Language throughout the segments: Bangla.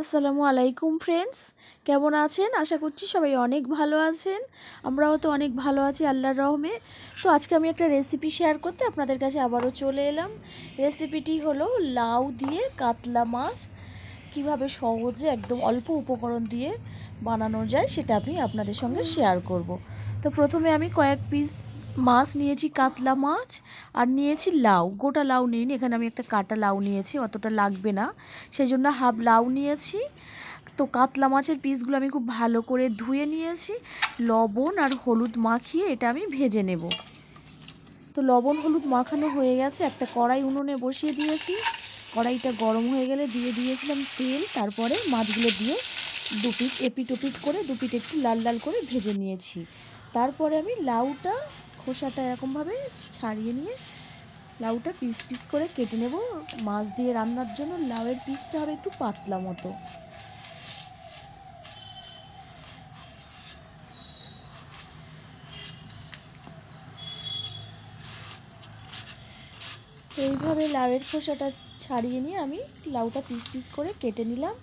আসসালামু আলাইকুম ফ্রেন্ডস কেমন আছেন? আশা করছি সবাই অনেক ভালো আছেন। আমরাও তো অনেক ভালো আছি, আল্লাহর রহমে। তো আজকে আমি একটা রেসিপি শেয়ার করতে আপনাদের কাছে আবারও চলে এলাম। রেসিপিটি হলো লাউ দিয়ে কাতলা মাছ। কীভাবে সহজে একদম অল্প উপকরণ দিয়ে বানানো যায়, সেটা আমি আপনাদের সঙ্গে শেয়ার করব। তো প্রথমে আমি কয়েক পিস মাছ নিয়েছি, কাতলা মাছ আর নিয়েছি লাউ। গোটা লাউ নিইনি, এখানে আমি একটা কাটা লাউ নিয়েছি, অতটা লাগবে না। সেই জন্য হাফ লাউ নিয়েছি। তো কাতলা মাছের পিসগুলো আমি খুব ভালো করে ধুয়ে নিয়েছি। লবণ আর হলুদ মাখিয়ে এটা আমি ভেজে নেব। তো লবণ হলুদ মাখানো হয়ে গেছে, একটা কড়াই উনুনে বসিয়ে দিয়েছি। কড়াইটা গরম হয়ে গেলে দিয়ে দিয়েছিলাম তেল, তারপরে মাছগুলো দিয়ে দুপিট এপিট ওপিট করে দুপিট একটু লাল লাল করে ভেজে নিয়েছি। তারপরে আমি লাউটা খোসাটা এরকমভাবে ছাড়িয়ে নিয়ে লাউটা পিস পিস করে কেটে নেব। মাছ দিয়ে রান্নার জন্য লাউয়ের পিসটা হবে একটু পাতলা মতো। এইভাবে লাউয়ের খোসাটা ছাড়িয়ে নিয়ে আমি লাউটা পিস পিস করে কেটে নিলাম।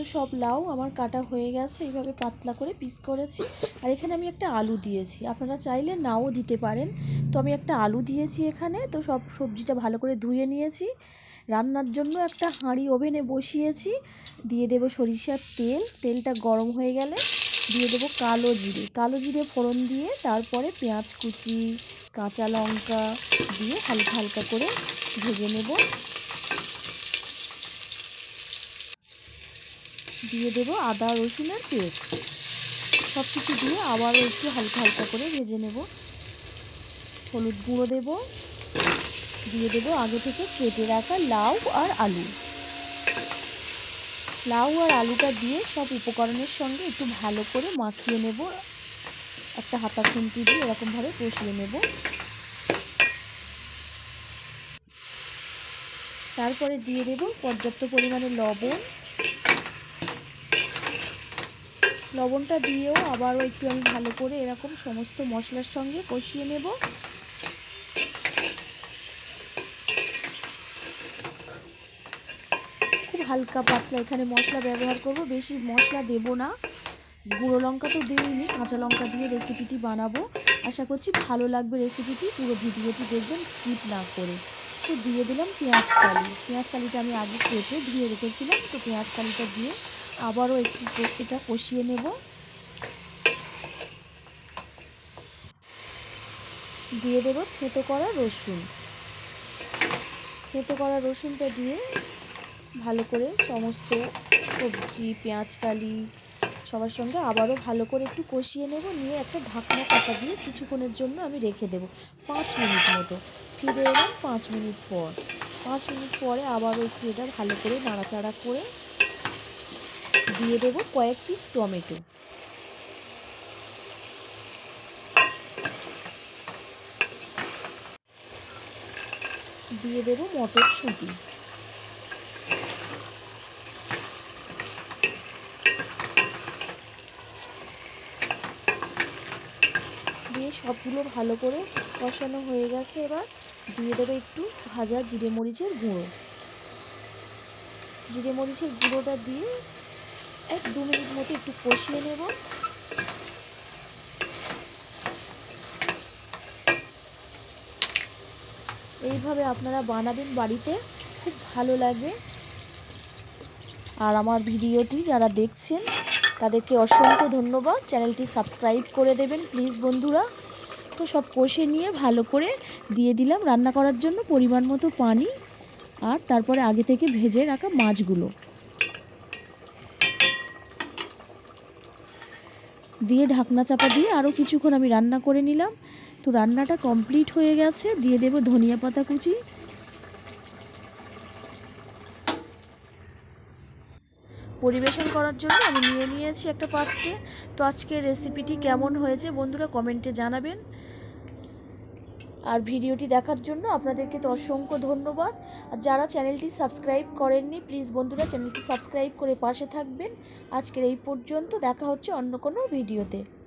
তো সব লাউ আমার কাটা হয়ে গেছে, এইভাবে পাতলা করে পিস করেছি। আর এখানে আমি একটা আলু দিয়েছি। আপনারা চাইলে নাও দিতে পারেন। তো আমি একটা আলু দিয়েছি এখানে। তো সব সবজিটা ভালো করে ধুয়ে নিয়েছি। রান্নার জন্য একটা হাঁড়ি ওভেনে বসিয়েছি। দিয়ে দেবো সরিষার তেল। তেলটা গরম হয়ে গেলে দিয়ে দেবো কালো জিরে। কালো জিরে ফোড়ন দিয়ে তারপরে পেঁয়াজ কুচি, কাঁচা লঙ্কা দিয়ে হালকা হালকা করে ভেজে নেব। দিয়ে দেবো আদা রসুনের পেস্ট। সব কিছু দিয়ে আবারও একটু হালকা হালকা করে ভেজে নেব। হলুদ গুঁড়ো দেব। দিয়ে দেবো আগে থেকে কেটে রাখা লাউ আর আলু। লাউ আর আলুটা দিয়ে সব উপকরণের সঙ্গে একটু ভালো করে মাখিয়ে নেব। একটা হাতা খুন্তি দিয়ে এরকমভাবে কষিয়ে নেব। তারপরে দিয়ে দেব পর্যাপ্ত পরিমাণে লবণ। লবণটা দিয়েও আবারও একটু আমি ভালো করে এরকম সমস্ত মশলার সঙ্গে কষিয়ে নেব। খুব হালকা পাতলা এখানে মশলা ব্যবহার করব, বেশি মশলা দেব না। গুঁড়ো লঙ্কা তো দিইনি, কাঁচা লঙ্কা দিয়ে রেসিপিটি বানাবো। আশা করছি ভালো লাগবে রেসিপিটি পুরো ভিডিওটি দেখবেন স্কিপ না করে। তো দিয়ে দিলাম পেঁয়াজ কালি। পেঁয়াজ কালিটা আমি আগে কেটে ধুয়ে রেখেছিলাম, তো পেঁয়াজ কালিটা দিয়ে আবারও একটু এটা কষিয়ে নেব। দিয়ে দেবো থেতো করা রসুন। থেতো করা রসুনটা দিয়ে ভালো করে সমস্ত সবজি পেঁয়াজকালি সবার সঙ্গে আবারও ভালো করে একটু কষিয়ে নেব। নিয়ে একটা ঢাকনা চাপা দিয়ে কিছুক্ষণের জন্য আমি রেখে দেবো পাঁচ মিনিট মতো। ফিরে এলাম পাঁচ মিনিট পর। পাঁচ মিনিট পরে আবারও একটু এটা ভালো করে নাড়াচাড়া করে দিয়ে দেবো কয়েক পিস টমেটো। দিয়ে দেবো মটরশুঁটি। দিয়ে সবগুলো ভালো করে কষানো হয়ে গেছে এবার। দিয়ে দেবো একটু ভাজা জিরে মরিচের গুঁড়ো। জিরে মরিচের গুঁড়োটা দিয়ে এক দু মিনিট মতো একটু কষিয়ে নেব। এইভাবে আপনারা বানাবেন বাড়িতে, খুব ভালো লাগবে আর আমার ভিডিওটি যারা দেখছেন, তাদেরকে অসংখ্য ধন্যবাদ। চ্যানেলটি সাবস্ক্রাইব করে দেবেন প্লিজ বন্ধুরা। তো সব কষে নিয়ে ভালো করে দিয়ে দিলাম রান্না করার জন্য পরিমাণ মতো পানি। আর তারপরে আগে থেকে ভেজে রাখা মাছগুলো। দিয়ে ঢাকনা চাপা দিয়ে আরও কিছুক্ষণ আমি রান্না করে নিলাম। তো রান্নাটা কমপ্লিট হয়ে গেছে। দিয়ে দেব ধনিয়া পাতা কুচি। পরিবেশন করার জন্য আমি নিয়ে নিয়েছি একটা পাত্রে। তো আজকের রেসিপিটি কেমন হয়েছে বন্ধুরা কমেন্টে জানাবেন। আর ভিডিওটি দেখার জন্য আপনাদেরকে তো অসংখ্য ধন্যবাদ। আর যারা চ্যানেলটি সাবস্ক্রাইব করেননি, প্লিজ বন্ধুরা চ্যানেলটি সাবস্ক্রাইব করে পাশে থাকবেন। আজকের এই পর্যন্ত দেখা হচ্ছে অন্য কোনো ভিডিওতে।